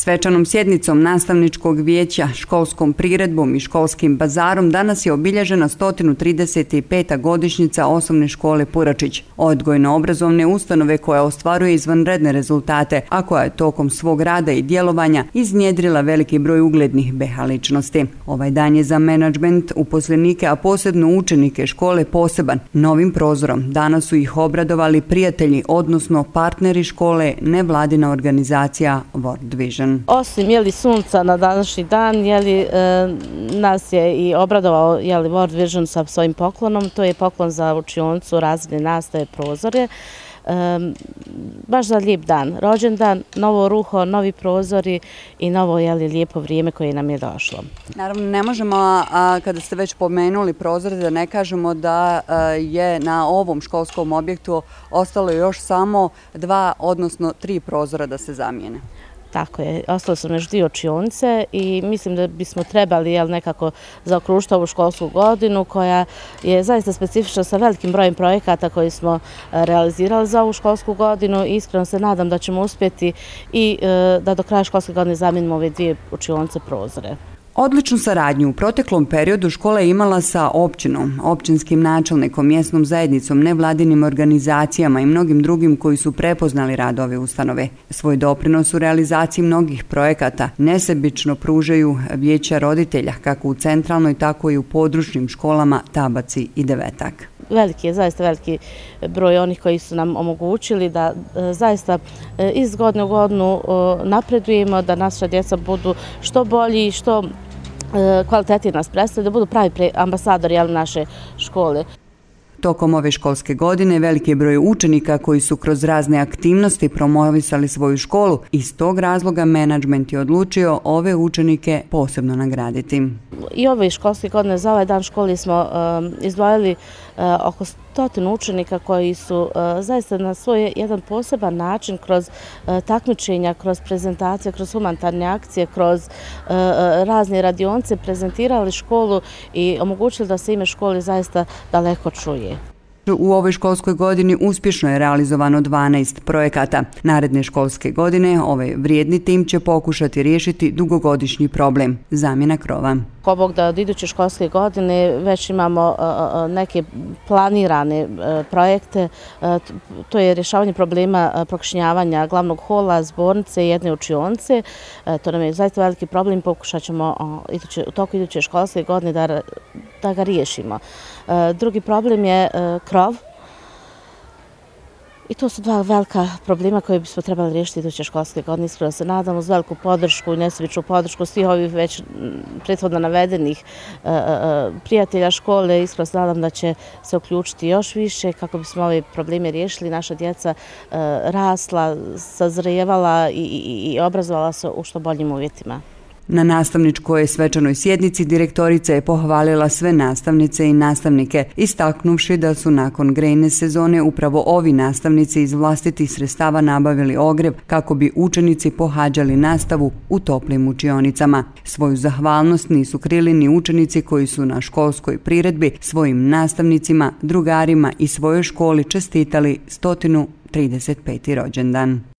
Svečanom sjednicom nastavničkog vijeća, školskom priredbom i školskim bazarom danas je obilježena 135. godišnjica osnovne škole Puračić, odgojno-obrazovne ustanove koja ostvaruje izvanredne rezultate, a koja je tokom svog rada i djelovanja iznjedrila veliki broj uglednih behaličnosti. Ovaj dan je za menadžment, uposlenike, a posebno učenike škole poseban. Novim prozorom danas su ih obradovali prijatelji, odnosno partneri škole, nevladina organizacija World Vision. Vision. Osim jeli, sunca na današnji dan, jeli, e, nas je i obradovao jeli, World Vision sa svojim poklonom. To je poklon za učioncu, razredne nastave, prozore. E, baš za lijep dan. Rođendan, novo ruho, novi prozori i novo jeli, lijepo vrijeme koje nam je došlo. Naravno, ne možemo, a, kada ste već pomenuli prozore, da ne kažemo da a, je na ovom školskom objektu ostalo još samo dva, odnosno tri prozora da se zamijene. Tako je, ostalo su još dvije čionice i mislim da bismo trebali jel, nekako zaokrušiti ovu školsku godinu koja je zaista specifična sa velikim brojem projekata koji smo e, realizirali za ovu školsku godinu i iskreno se nadam da ćemo uspjeti i e, da do kraja školske godine zamijenimo ove dvije učionice prozore. Odličnu saradnju u proteklom periodu škola je imala sa općinom, općinskim načelnikom, mjesnom zajednicom, nevladinim organizacijama i mnogim drugim koji su prepoznali rad ove ustanove. Svoj doprinos u realizaciji mnogih projekata nesebično pružaju vijeća roditelja, kako u centralnoj, tako i u područnim školama Tabaci i Devetak. Veliki je, zaista veliki broj onih koji su nam omogućili da e, zaista e, iz godine u godinu e, napredujemo, da naša djeca budu što bolji i što E, kvaliteti nas predstavlja, da budu pravi ambasadori naše škole. Tokom ove školske godine veliki je broj učenika koji su kroz razne aktivnosti promovisali svoju školu. Iz tog razloga menadžment je odlučio ove učenike posebno nagraditi. I ove školske godine za ovaj dan školi smo um, izdvojili uh, oko stotinu učenika koji su e, zaista na svoj jedan poseban način kroz e, takmičenja, kroz prezentacije, kroz humanitarne akcije, kroz e, razne radionce prezentirali školu i omogućili da se ime školi zaista daleko čuje. U ovoj školskoj godini uspješno je realizovano 12 projekata. Naredne školske godine ovaj vrijedni tim će pokušati riješiti dugogodišnji problem – zamjena krova. Kobog da od iduće školske godine već imamo neke planirane e, projekte. E, to je rješavanje problema e, prokšnjavanja glavnog hola, zbornice i jedne učionce. To nam je zaista veliki problem. Pokušat ćemo u toku iduće školske godine da ga riješimo. E, drugi problem je e, krov. I to su dva velika problema koje bismo trebali riješiti iduće školske godine. Iskreno se nadam uz veliku podršku i nesebičnu podršku svih ovih već prethodno navedenih e, e, prijatelja škole. Iskreno se nadam da će se uključiti još više kako bismo ove probleme riješili. Naša djeca rasla, sazrejevala i obrazovala se u što boljim uvjetima. Na nastavničkoj svečanoj sjednici direktorica je pohvalila sve nastavnice i nastavnike, istaknuvši da su nakon grejne sezone upravo ovi nastavnici iz vlastitih sredstava nabavili ogrev kako bi učenici pohađali nastavu u toplim učionicama. Svoju zahvalnost nisu krili ni učenici koji su na školskoj priredbi svojim nastavnicima, drugarima i svojoj školi čestitali 135. rođendan.